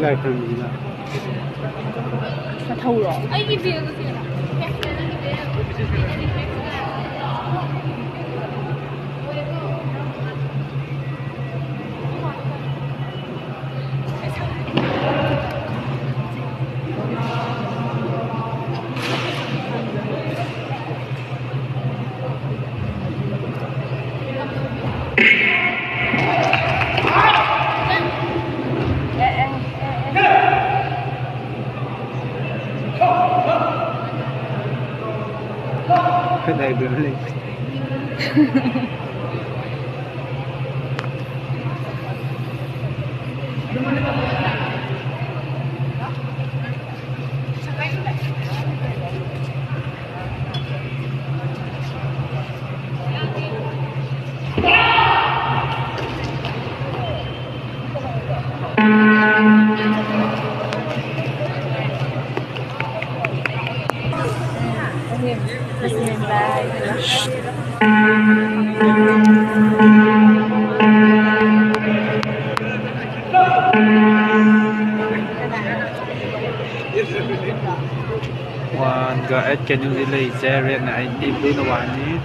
ล好了คน 在哪边呢呵 وقاعد كان يولي لي زاري أنا عندي بين وعنين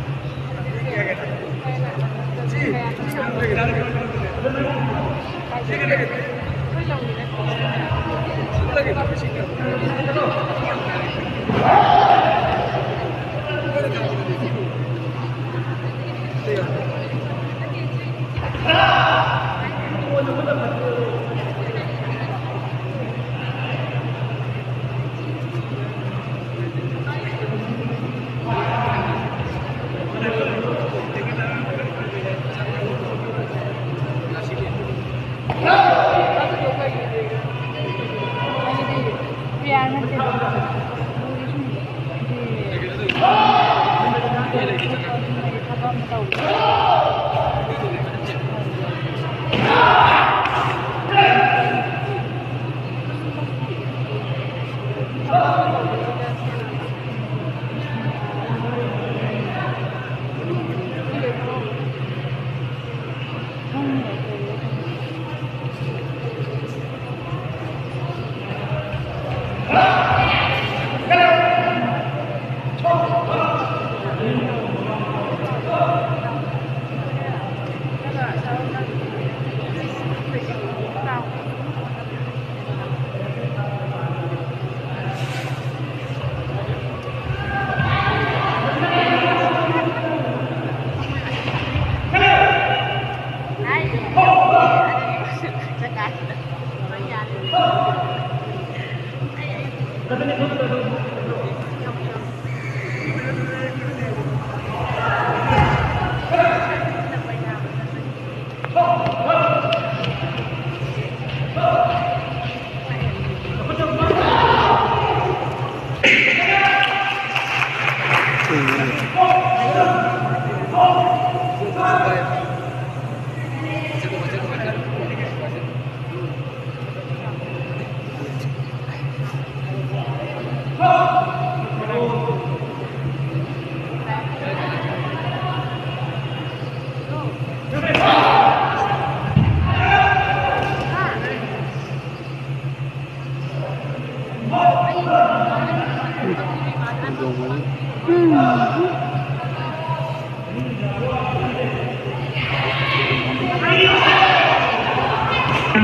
Obrigado.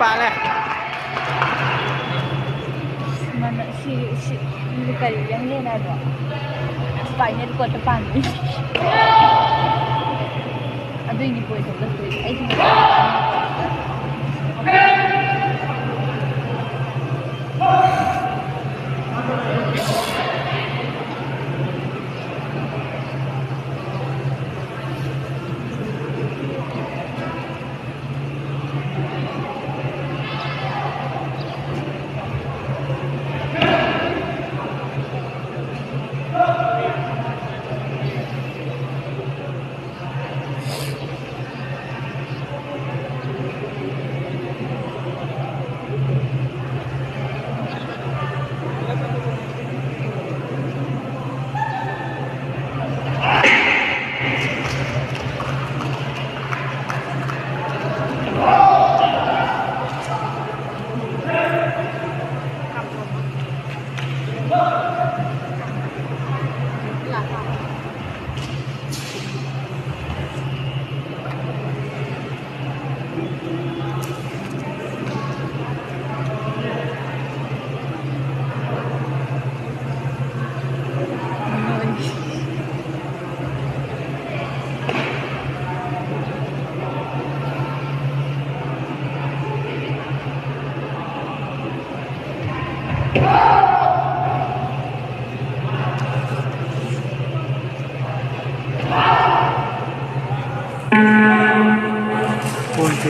Pak leh. કરી એમ લઈને સ્પાઈનલ કોટ પાણી અધું ની પોઈ તો બસ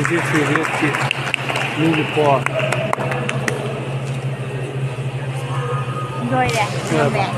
Inclusive sorvete milho pó. Doida, é.